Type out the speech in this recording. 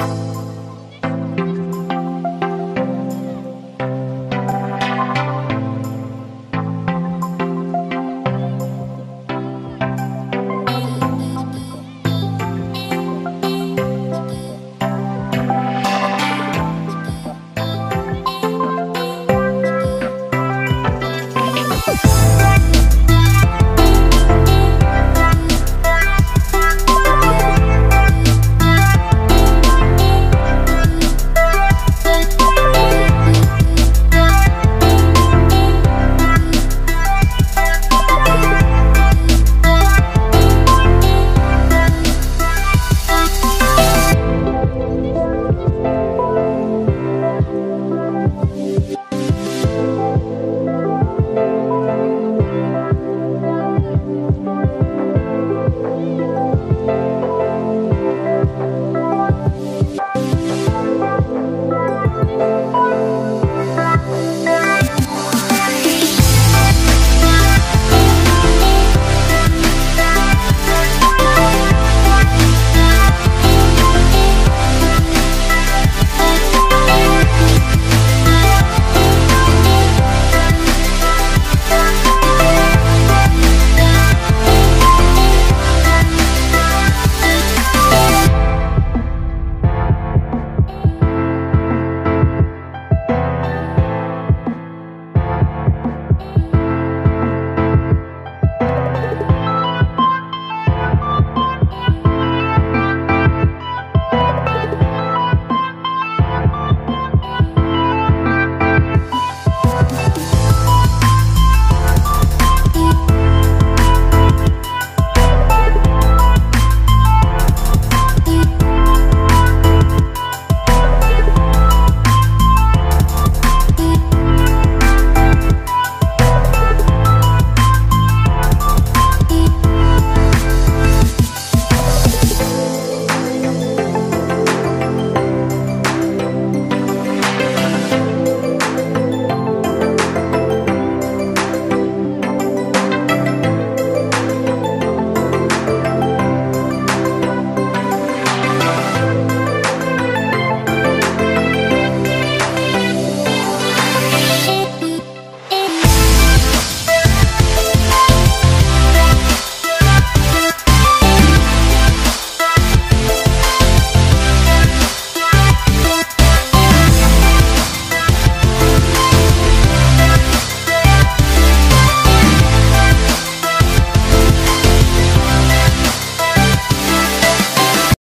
you